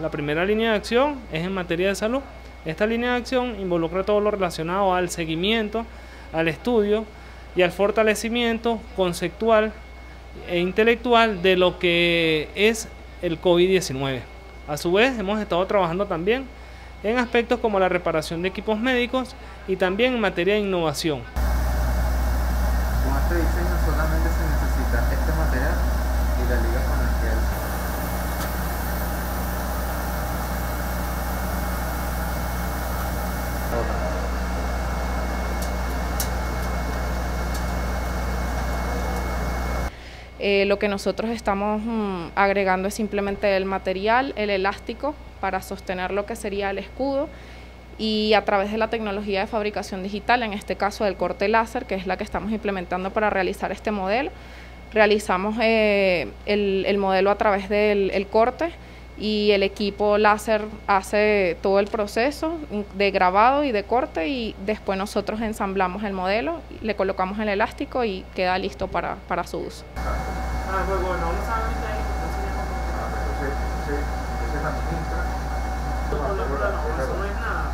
La primera línea de acción es en materia de salud. Esta línea de acción involucra todo lo relacionado al seguimiento, al estudio y al fortalecimiento conceptual e intelectual de lo que es el COVID-19. A su vez, hemos estado trabajando también en aspectos como la reparación de equipos médicos y también en materia de innovación. Con este diseño solamente se necesita este material y la liga con la que Eh, lo que nosotros estamos mm, agregando es simplemente el material, el elástico, para sostener lo que sería el escudo y a través de la tecnología de fabricación digital, en este caso del corte láser, que es la que estamos implementando para realizar este modelo, realizamos eh, el, el, modelo a través del el corte y el equipo láser hace todo el proceso de grabado y de corte y después nosotros ensamblamos el modelo, le colocamos el elástico y queda listo para su uso. Ah, pues bueno, vamos a ver ahí. Eso no es nada.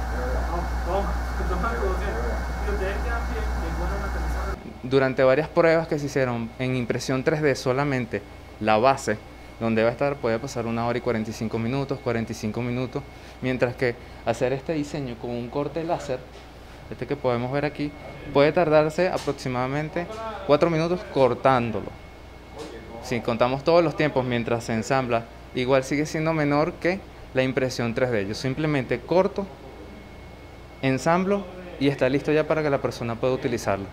Durante varias pruebas que se hicieron en impresión 3D solamente, la base donde va a estar puede pasar una hora y 45 minutos, 45 minutos, mientras que hacer este diseño con un corte láser, este que podemos ver aquí, puede tardarse aproximadamente 4 minutos cortándolo. Si contamos todos los tiempos mientras se ensambla, igual sigue siendo menor que la impresión 3D. Yo simplemente corto, ensamblo y está listo ya para que la persona pueda utilizarlo.